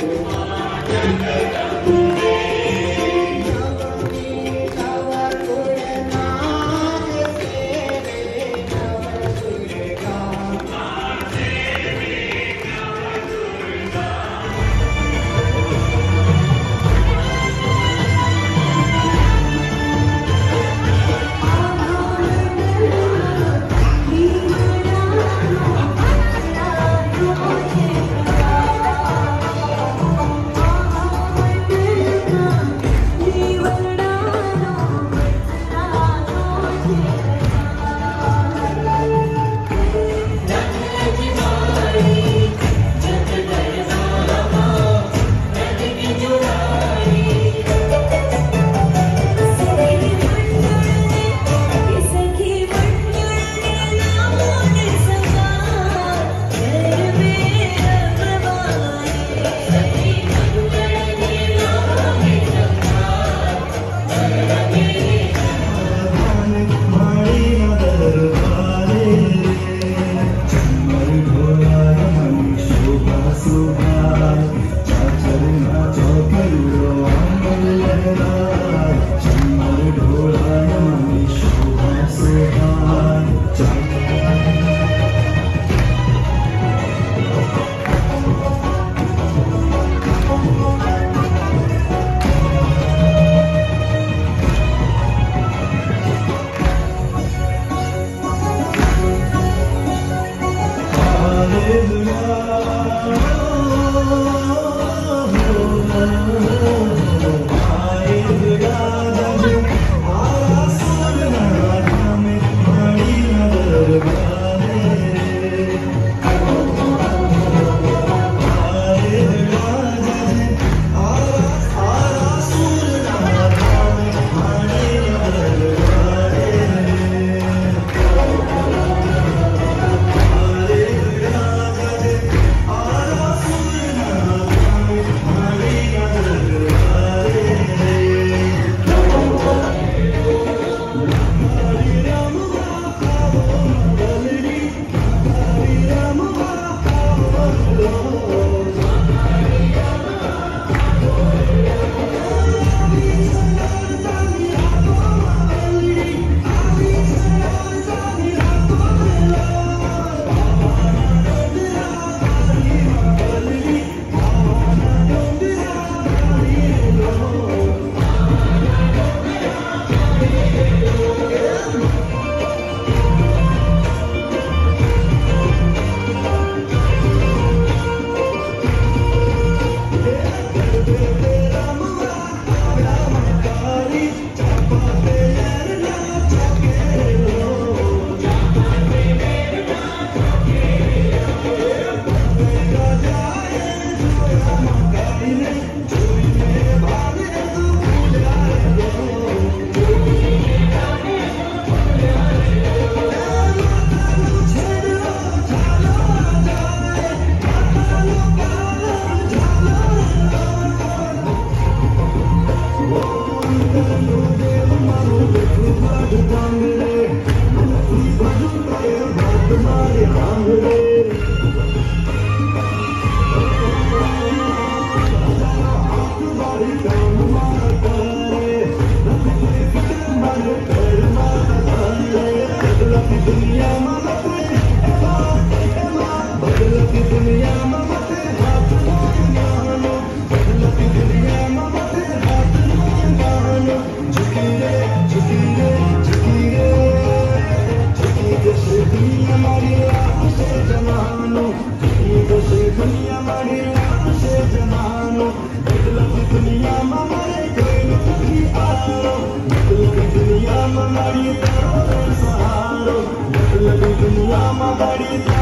النبي Goodbye. Let me do my body.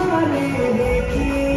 I'm gonna make it.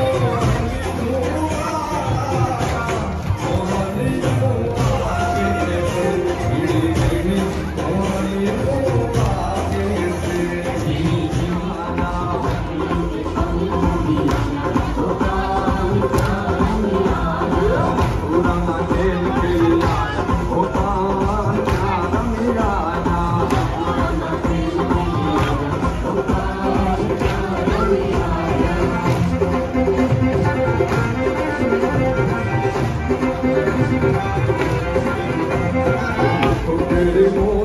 Oh. Oh, baby, oh.